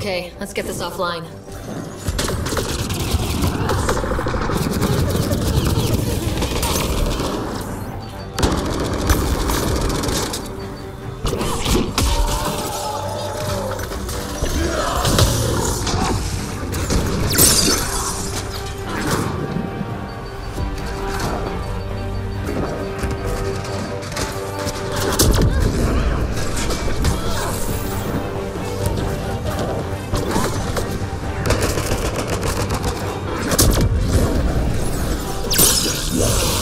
Okay, let's get this offline. Yeah.